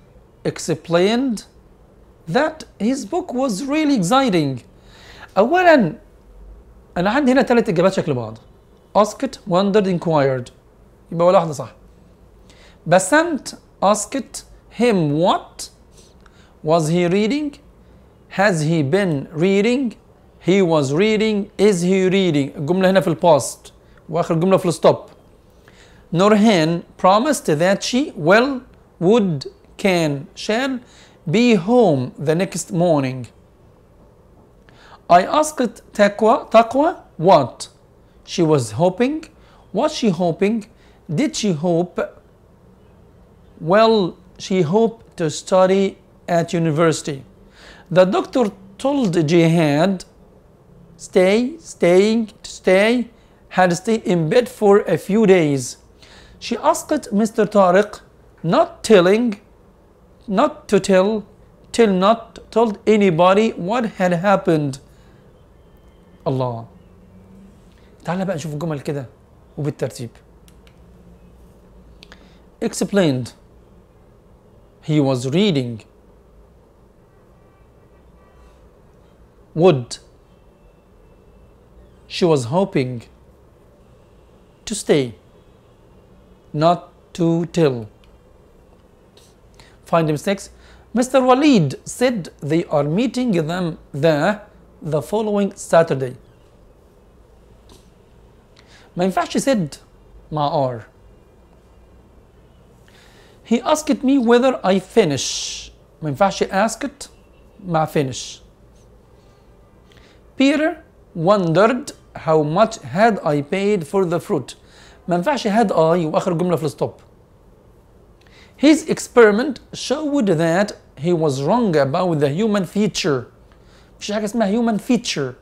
explained that his book was really exciting اولا انا عندي هنا ثلاث اجابات شكل بعض asked wondered inquired يبقى ولا واحده صح Basant asked him what was he reading? Has he been reading? He was reading. Is he reading? الجملة هنا في الباست وآخر جملة في الستوب. Nurhan promised that she will, would, can, shall be home the next morning. I asked Taqwa, Taqwa what? she was hoping? Was she hoping? Did she hope? Well, she hoped to study at university. The doctor told Jihad, stay, staying, stay, had stayed in bed for a few days. She asked Mr. Tariq, not telling, not to tell, till not told anybody what had happened. Allah. تعال بقى نشوف الجمل كده وبالترتيب explained he was reading would she was hoping to stay not to tell find mistakes Mr. Walid said they are meeting them there the following Saturday ما ينفعش said مع are He asked me whether I finish ما ينفعش asked مع finish Peter wondered how much had I paid for the fruit ما ينفعش had I واخر جمله في الستوب His experiment showed that he was wrong about the human feature مفيش حاجه اسمها human feature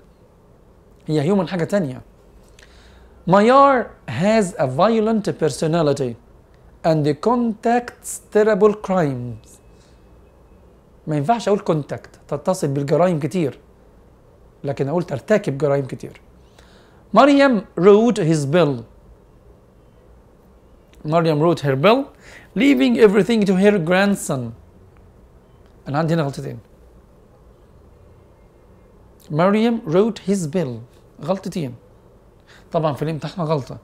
هي human حاجه تانية Mayar has a violent personality and contacts terrible crimes ما ينفعش اقول كونتاكت تتصل بالجرائم كتير لكن اقول ترتكب جرائم كتير مريم wrote his bill مريم wrote her bill leaving everything to her grandson انا عندي هنا غلطتين مريم wrote his bill غلطتين طبعا في الإمتحان غلطة.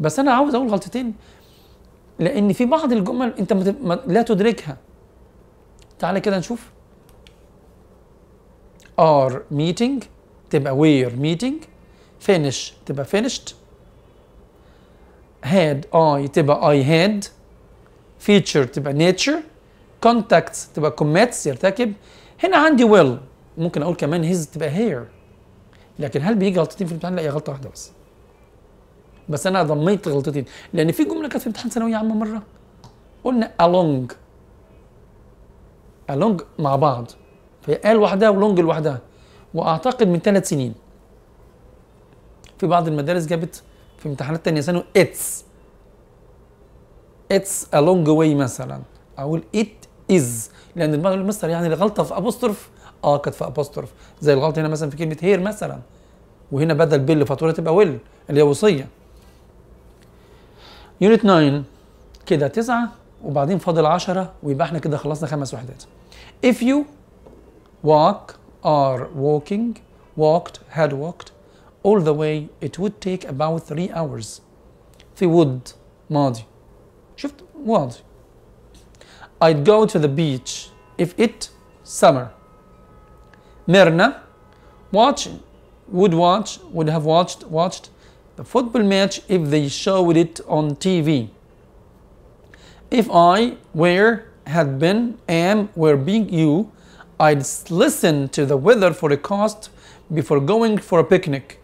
بس أنا عاوز أقول غلطتين لأن في بعض الجمل أنت. لا تدركها. تعالى كده نشوف. Are meeting تبقى were meeting finish تبقى finished had I تبقى I had feature تبقى nature contacts تبقى commits يرتكب. هنا عندي will ممكن أقول كمان his تبقى here. لكن هل بيجي غلطتين في الامتحان؟ لا هي غلطة واحدة بس. بس أنا ضميت غلطتين. لأن في جملة كانت في امتحان ثانوية عامة مرة. قلنا along. along مع بعض. فهي قال لوحدها ولونج لوحدها. وأعتقد من ثلاث سنين. في بعض المدارس جابت في امتحانات تانية ثانوي اتس اتس a long way مثلا. أقول it is. لأن البعض يقول مستر يعني الغلطة في ابوستروف آه كانت في ابوستروف زي الغلطه هنا مثلا في كلمة هير مثلا. وهنا بدل بيل فاتورة تبقى ويل اللي هي وصية. يونت 9 كده تسعة وبعدين فاضل 10 ويبقى إحنا كده خلصنا خمس وحدات if you walk are walking walked had walked all the way it would take about 3 hours في would ماضي شفت ماضي I'd go to the beach if it summer Myrna watch would watch would have watched watched the football match if they showed it on TV if I were had been am were being you I'd listen to the weather forecast before going for a picnic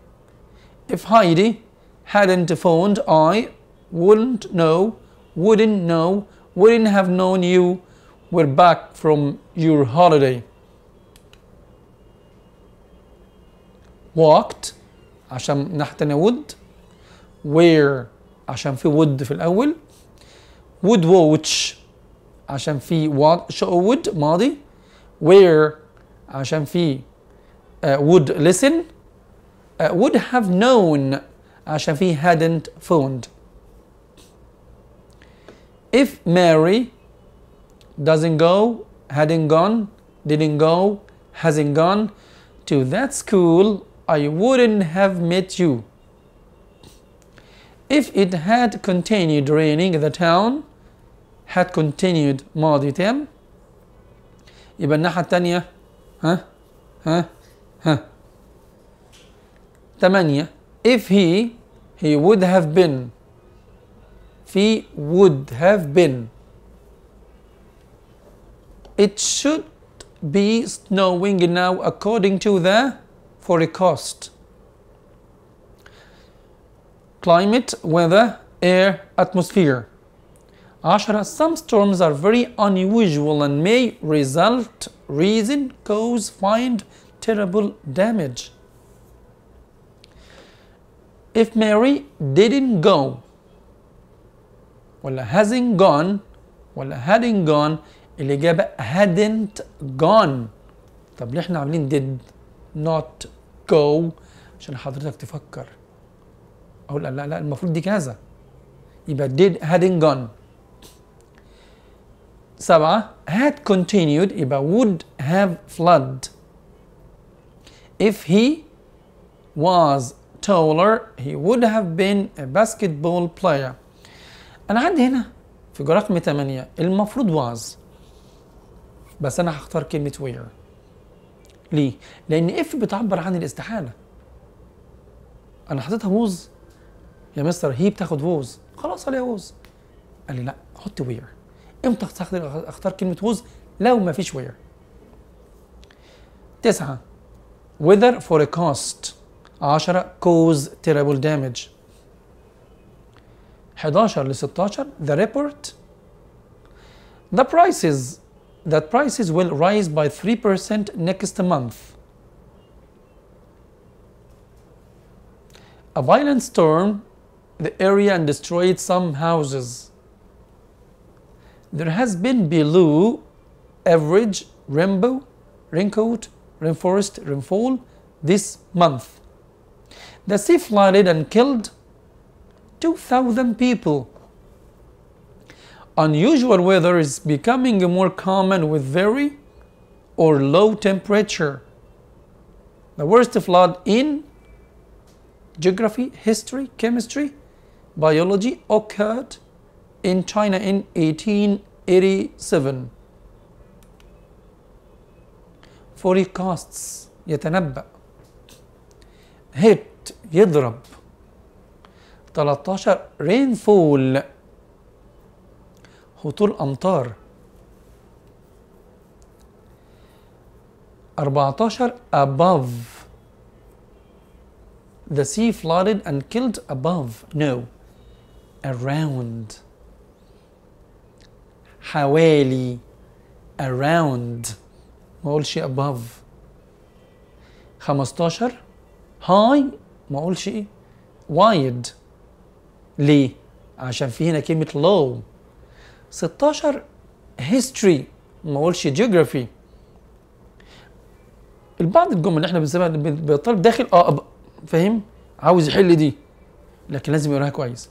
if Heidi hadn't phoned I wouldn't know wouldn't know wouldn't have known you were back from your holiday walked عشان نحتنا would where عشان في would في الأول would watch عشان في what show would ماضي where عشان في uh, would listen uh, would have known عشان في hadn't phoned if Mary doesn't go hadn't gone didn't go hasn't gone to that school I wouldn't have met you if it had continued raining the town had continued ماضي تام يبقى الناحية التانية ها ها ها تمانية if he he would have been في would have been it should be snowing now according to the forecast climate weather air atmosphere 10 some storms are very unusual and may result reason cause find terrible damage if Mary didn't go ولا hasn't gone ولا hadn't gone الإجابة hadn't gone طب ليه احنا عاملين did not go عشان حضرتك تفكر أقول لا لا المفروض دي كذا يبقى did hadn't gone. سبعة had continued يبقى would have flood. If he was taller he would have been a basketball player. أنا عندي هنا في رقم 8 المفروض was. بس أنا هختار كلمة were ليه؟ لأن if بتعبر عن الاستحالة. أنا حطيتها was يا مستر هي بتاخد was خلاص عليها was قال لي لا حط were إمتى اختار كلمه was لو ما فيش were تسعة weather forecast 10 cause terrible damage 11 ل 16 the report the prices that prices will rise by 3% next month a violent storm the area and destroyed some houses there has been below average rainbow raincoat rainforest rainfall this month the sea flooded and killed 2,000 people. Unusual weather is becoming more common with very or low temperature. The worst flood in geography, history, chemistry, biology occurred in China in 1887. forecasts يتنبأ hit يضرب 13 rainfall هطول أمطار 14 above the sea flooded and killed above no Around. حوالي around. ما أقولش above. 15 high. ما أقولش إيه. wide. ليه؟ عشان في هنا كلمة low. 16 history. ما أقولش geography. البعض الجمل اللي إحنا بنسميها بالطالب داخل آه فاهم؟ عاوز يحل دي. لكن لازم يقراها كويس.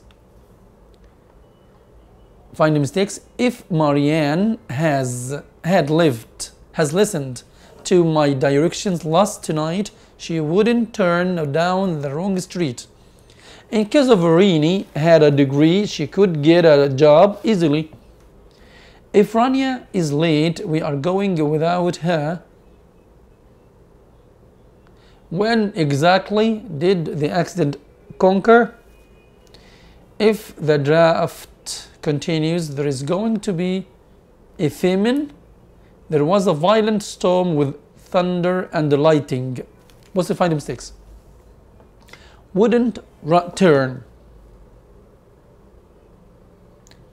Find mistakes. If Marianne has had lived has listened to my directions last night she wouldn't turn down the wrong street. In case of Rini had a degree she could get a job easily. If Rania is late we are going without her. When exactly did the accident conquer? If the draft continues, there is going to be a famine. There was a violent storm with thunder and lightning. What's the find mistakes? Wouldn't ru- turn.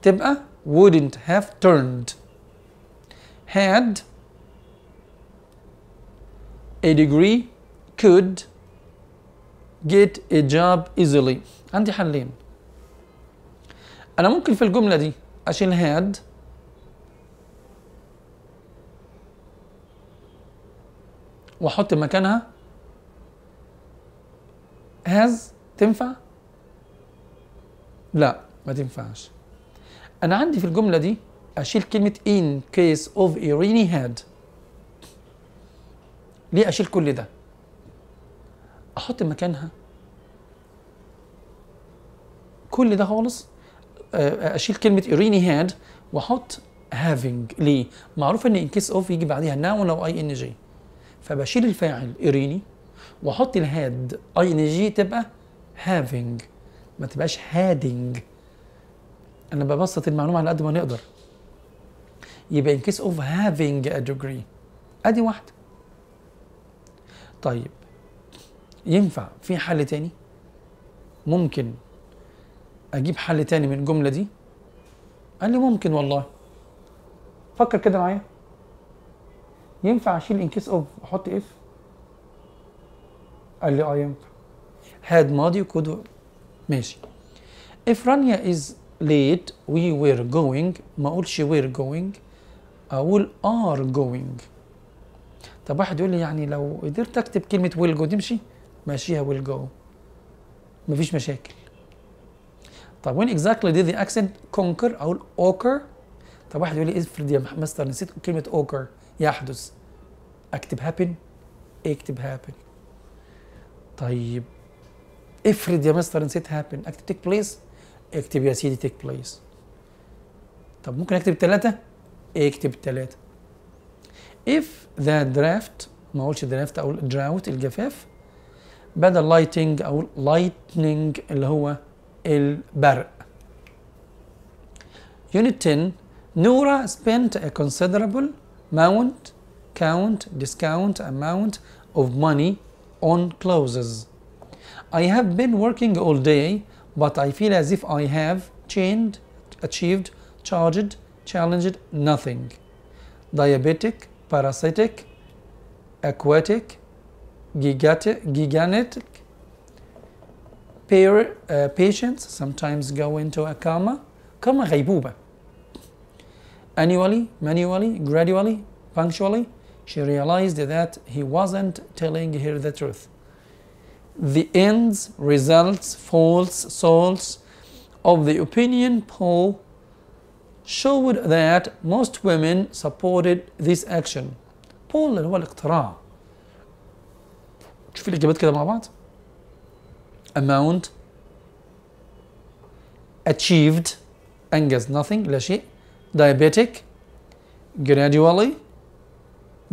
تبقى wouldn't have turned. Had a degree could get a job easily. عندي حلين. أنا ممكن في الجملة دي اشيل هاد. وأحط مكانها. has تنفع؟ لا ما تنفعش. أنا عندي في الجملة دي أشيل كلمة in case of Irene had ليه أشيل كل ده؟ أحط مكانها. كل ده خالص؟ أشيل كلمة Irene had وأحط having ليه؟ معروف ان in case of يجي بعديها noun أو ing فبشيل الفاعل ايريني وأحط ال had ing تبقى having ما تبقاش hading أنا ببسط المعلومة على قد ما نقدر. يبقى in case of having a degree. أدي واحدة. طيب ينفع في حل تاني؟ ممكن. أجيب حل تاني من الجملة دي؟ قال لي ممكن والله. فكر كده معايا. ينفع أشيل in case of أحط if قال لي آه ينفع. had ماضي و could ماشي. If Rania is late we were going. ما أقولش we're going أقول are going. طب واحد يقول لي يعني لو قدرت أكتب كلمة will go تمشي ماشيها will go. مفيش مشاكل. طب when exactly did the accent conquer أقول occur? طب واحد يقول لي افرض يا مستر نسيت كلمة occur. يحدث. أكتب happen. أكتب happen. طيب. افرض يا مستر نسيت happen. أكتب take place. أكتب يا سيدي take place. طب ممكن أكتب ثلاثة أكتب ثلاثة if the draft ما أقولش draft أقول drought الجفاف. بدل lighting أقول lightning اللي هو البرق Unit 10 Nora spent a considerable amount count discount amount of money on clothes. I have been working all day, but I feel as if I have changed, achieved, charged, challenged nothing. Diabetic, parasitic, aquatic, gigantic, gigantic, pair, uh, patients sometimes go into a coma, coma غيبوبة. Annually, manually, gradually, punctually, she realized that he wasn't telling her the truth. The ends, results, false souls of the opinion poll showed that most women supported this action. poll اللي هو الاقتراع. شوف الإجابات كده مع بعض. amount achieved أنجز nothing لا شيء diabetic gradually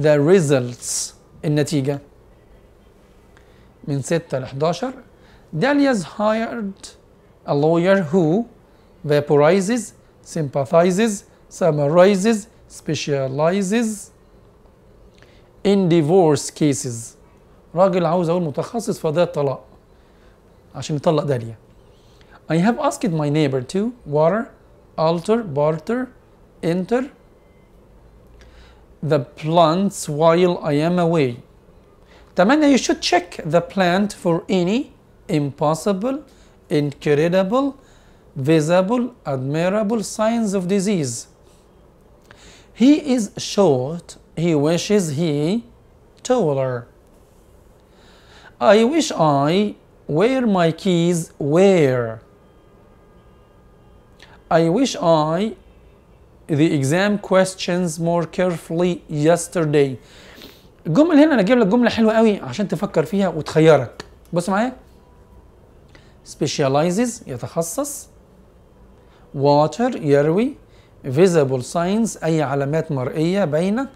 the results النتيجة من 6 ل 11 Dahlia's hired a lawyer who vaporizes, sympathizes, summarizes, specializes in divorce cases راجل عاوز اقول متخصص في قضايا الطلاق عشان يطلق داليا I have asked my neighbor to water, alter, barter, enter the plants while I am away. تمنى you should check the plant for any impossible, incredible, visible, admirable signs of disease. He is short, he wishes he taller. I wish I were my keys where. I wish I the exam questions more carefully yesterday. الجمل هنا أنا أجيب لك جملة حلوة قوي عشان تفكر فيها وتخيرك. بص معايا. specializes يتخصص. water يروي. visible signs أي علامات مرئية باينه.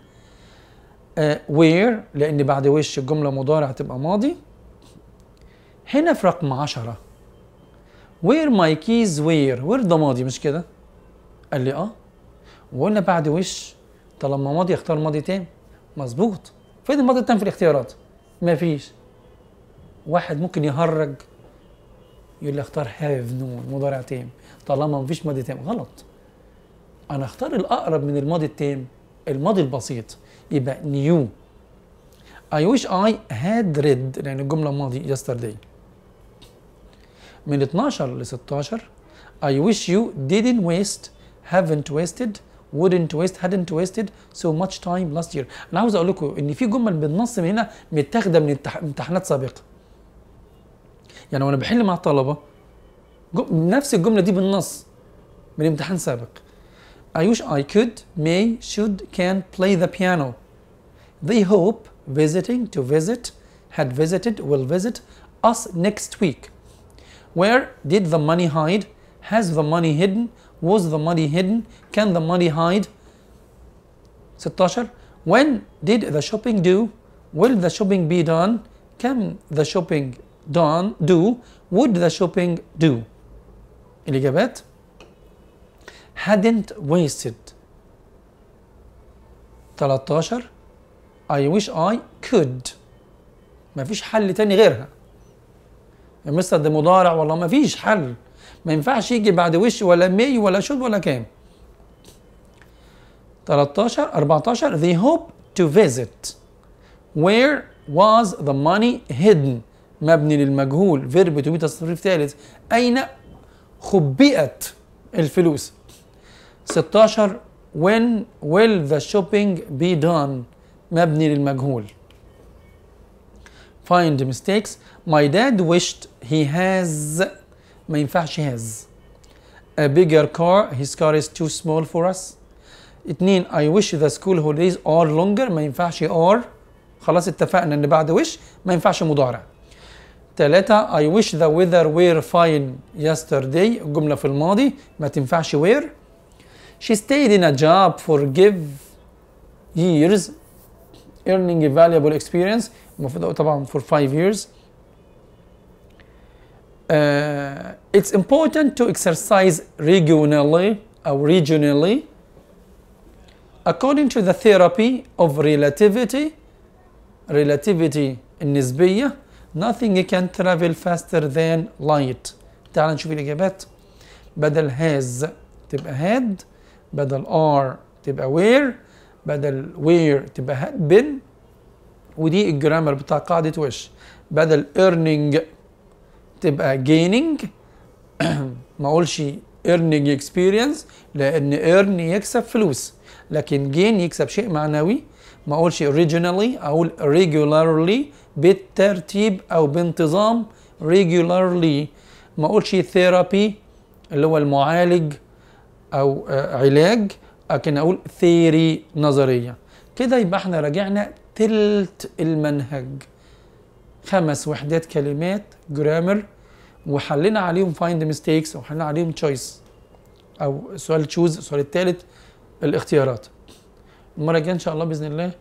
آه where لأن بعد وش الجملة مضارع تبقى ماضي. هنا في رقم 10 where my keys where where ده ماضي؟ مش كده؟ قال لي آه. وقلنا بعد wish؟ طالما ماضي اختار ماضي تاني. مظبوط. فين الماضي التام في الاختيارات. مفيش. واحد ممكن يهرج يقول لي اختار have known مضارع تام. طالما مفيش ماضي تام. غلط. أنا أختار الأقرب من الماضي التام. الماضي البسيط. يبقى knew I wish I had read لأن الجملة ماضي yesterday. من 12 ل 16 I wish you didn't waste haven't wasted wouldn't waste hadn't wasted so much time last year أنا عاوز أقول لكم ان في جمل بالنص من هنا متاخده من امتح- امتحانات سابقه يعني وأنا بحل مع الطلبه نفس الجمله دي بالنص من امتحان سابق I wish I could may should can play the piano they hope visiting to visit had visited will visit us next week where did the money hide has the money hidden was the money hidden can the money hide 16 when did the shopping do will the shopping be done can the shopping done do would the shopping do الإجابات hadn't wasted 13 I wish I could ما فيش حل تاني غيرها يا مستر ده مضارع والله ما فيش حل. ما ينفعش يجي بعد wish ولا may ولا should ولا can. 13 14 they hope to visit. Where was the money hidden? مبني للمجهول. verb to be تصريف ثالث. أين خبئت الفلوس؟ 16 when will the shopping be done مبني للمجهول. Find mistakes. my dad wished he has ما ينفعش has a bigger car his car is too small for us اتنين I wish the school holidays are longer ما ينفعش are خلاص اتفقنا ان بعد wish ما ينفعش مضارع تلاتة I wish the weather were fine yesterday الجملة في الماضي ما تنفعش were she stayed in a job for give years earning a valuable experience المفروض طبعا for five years uh, it's important to exercise regionally or regionally according to the therapy of relativity relativity النسبية nothing can travel faster than light تعال نشوف الإجابات بدل has تبقى had بدل are تبقى where بدل where تبقى had been ودي الجرامر بتاع قاعدة وش بدل earning تبقى gaining. ما اقولش earning experience لأن earn يكسب فلوس. لكن gain يكسب شيء معنوي. ما اقولش originally أقول regularly بالترتيب أو بانتظام regularly. ما اقولش therapy اللي هو المعالج أو آه، علاج. لكن أقول theory نظرية. كده يبقى إحنا راجعنا تلت المنهج. خمس وحدات كلمات grammar وحلينا عليهم find mistakes وحلينا عليهم choice أو سؤال choose السؤال الثالث الاختيارات. المرة الجاية إن شاء الله بإذن الله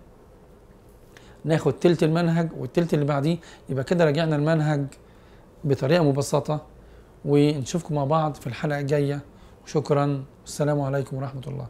ناخد تلت المنهج والتلت اللي بعديه. يبقى كده راجعنا المنهج بطريقة مبسطة ونشوفكم مع بعض في الحلقة الجاية. شكرا. والسلام عليكم ورحمة الله.